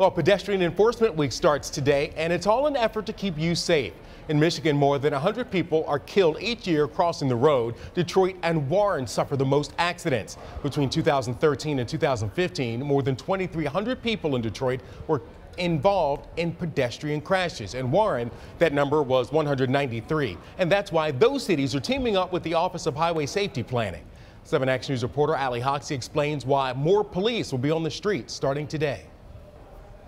Well, Pedestrian Enforcement Week starts today, and it's all an effort to keep you safe. In Michigan, more than 100 people are killed each year crossing the road. Detroit and Warren suffer the most accidents. Between 2013 and 2015, more than 2,300 people in Detroit were involved in pedestrian crashes. In Warren, that number was 193. And that's why those cities are teaming up with the Office of Highway Safety Planning. 7 Action News reporter Ali Hoxie explains why more police will be on the streets starting today.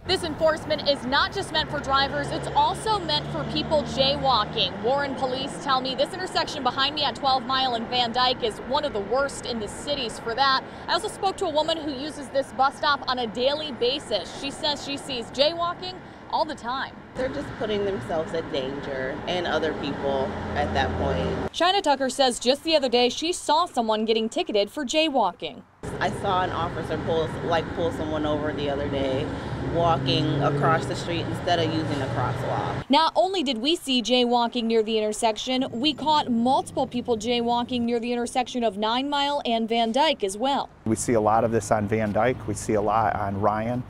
This enforcement is not just meant for drivers, it's also meant for people jaywalking. Warren police tell me this intersection behind me at 12 Mile and Van Dyke is one of the worst in the cities for that. I also spoke to a woman who uses this bus stop on a daily basis. She says she sees jaywalking all the time. They're just putting themselves at danger and other people at that point. China Tucker says just the other day she saw someone getting ticketed for jaywalking. I saw an officer pull like pull someone over the other day walking across the street instead of using a crosswalk. Not only did we see jaywalking near the intersection, we caught multiple people jaywalking near the intersection of Nine Mile and Van Dyke as well. We see a lot of this on Van Dyke. We see a lot on Ryan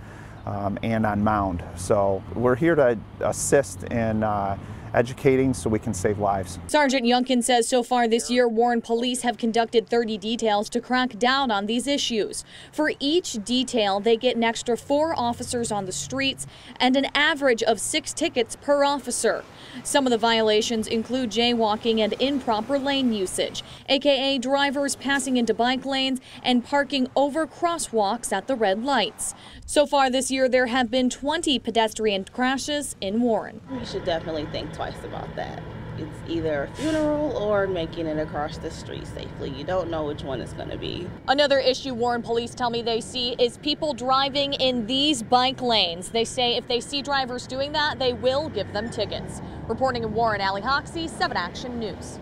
um, and on Mound. So we're here to assist in uh, educating so we can save lives. Sergeant Youngkin says so far this year, Warren police have conducted 30 details to crack down on these issues. For each detail, they get an extra four officers on the streets and an average of six tickets per officer. Some of the violations include jaywalking and improper lane usage, aka drivers passing into bike lanes and parking over crosswalks at the red lights. So far this year, there have been 20 pedestrian crashes in Warren. We should definitely think twice about that. It's either a funeral or making it across the street safely. You don't know which one it's going to be. Another issue Warren police tell me they see is people driving in these bike lanes. They say if they see drivers doing that, they will give them tickets. Reporting in Warren, Ali Hoxie, 7 Action News.